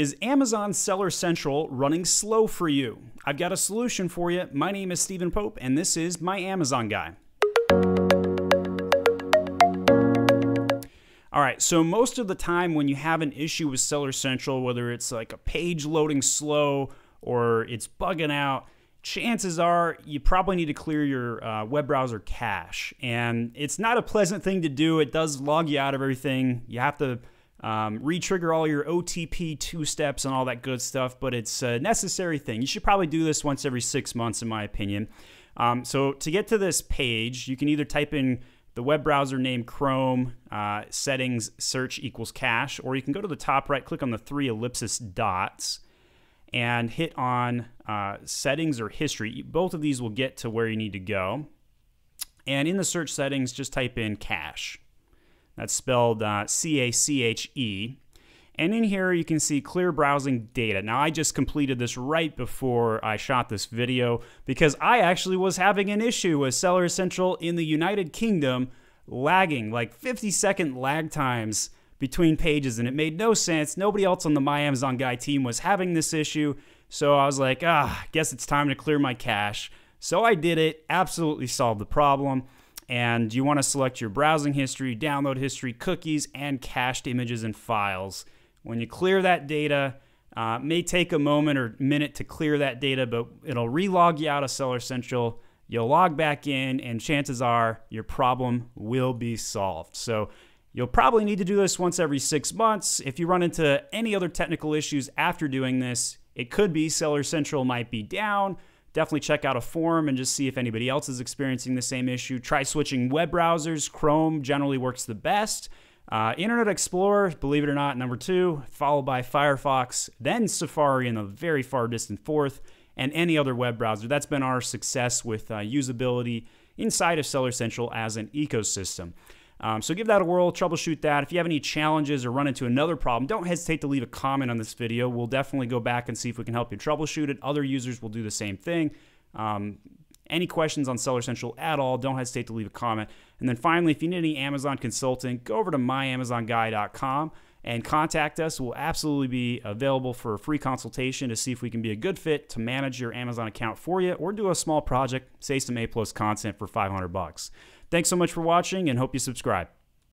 Is Amazon Seller Central running slow for you? I've got a solution for you. My name is Stephen Pope, and this is my Amazon guy. All right, so most of the time when you have an issue with Seller Central, whether it's like a page loading slow or it's bugging out, chances are you probably need to clear your uh, web browser cache. And it's not a pleasant thing to do. It does log you out of everything. You have to um, retrigger all your OTP two steps and all that good stuff, but it's a necessary thing. You should probably do this once every six months, in my opinion. Um, so to get to this page, you can either type in the web browser name Chrome, uh, settings, search equals cache, or you can go to the top right, click on the three ellipsis dots, and hit on uh, settings or history. Both of these will get to where you need to go. And in the search settings, just type in cache. That's spelled uh, C A C H E. And in here, you can see clear browsing data. Now, I just completed this right before I shot this video because I actually was having an issue with Seller Central in the United Kingdom lagging, like 50 second lag times between pages, and it made no sense. Nobody else on the My Amazon Guy team was having this issue. So I was like, ah, I guess it's time to clear my cache. So I did it, absolutely solved the problem and you want to select your browsing history, download history, cookies, and cached images and files. When you clear that data, uh, may take a moment or minute to clear that data, but it'll relog you out of Seller Central. You'll log back in, and chances are your problem will be solved. So you'll probably need to do this once every six months. If you run into any other technical issues after doing this, it could be Seller Central might be down definitely check out a forum and just see if anybody else is experiencing the same issue. Try switching web browsers. Chrome generally works the best. Uh, Internet Explorer, believe it or not, number two, followed by Firefox, then Safari in the very far distant fourth, and any other web browser. That's been our success with uh, usability inside of Seller Central as an ecosystem. Um, so give that a whirl, troubleshoot that. If you have any challenges or run into another problem, don't hesitate to leave a comment on this video. We'll definitely go back and see if we can help you troubleshoot it. Other users will do the same thing. Um, any questions on Seller Central at all, don't hesitate to leave a comment. And then finally, if you need any Amazon consulting, go over to myamazonguy.com and contact us. We'll absolutely be available for a free consultation to see if we can be a good fit to manage your Amazon account for you or do a small project, say some A plus content for 500 bucks. Thanks so much for watching and hope you subscribe.